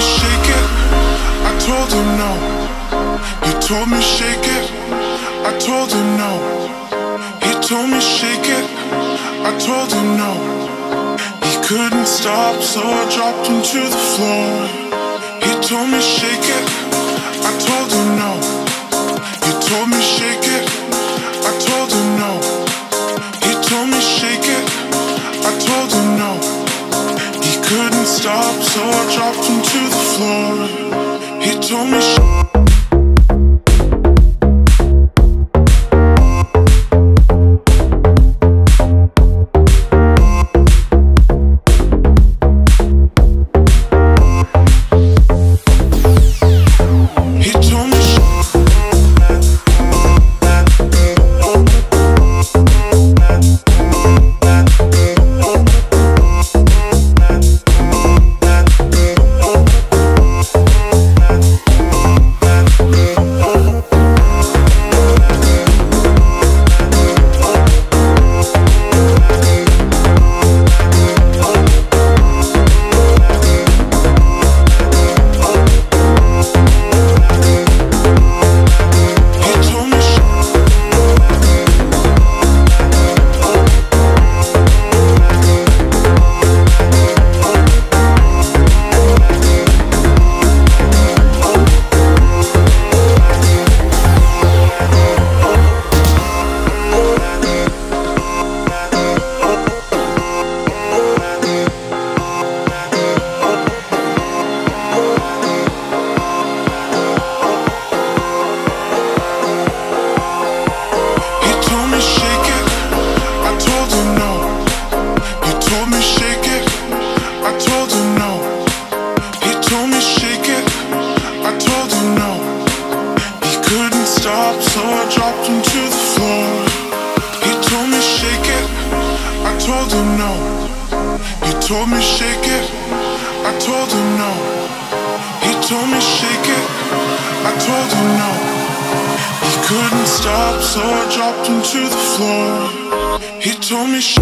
me shake it, I told him no. He told me shake it, I told him no. He told me shake it, I told him no. He couldn't stop, so I dropped him to the floor. He told me shake it, I told him so I dropped him to the floor. He told me. Told him no. He told me shake it, I told him no. He told me shake it, I told him no. He couldn't stop, so I dropped him to the floor. He told me. Sh-